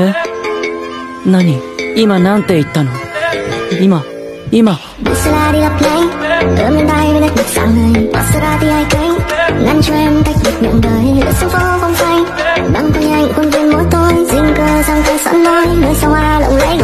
え？何？今なんて言ったの？今今。This là đi gặp lấy Đưa mình tay với đất được sao người Bắt ra thì ai cánh Ngăn cho em cách được nhận đời Lướt xuống phố không phanh Băng qua nhà những khuôn viên mỗi tối Dinh cơ răng tay sẵn lối Nơi xa hoa lộng lẫy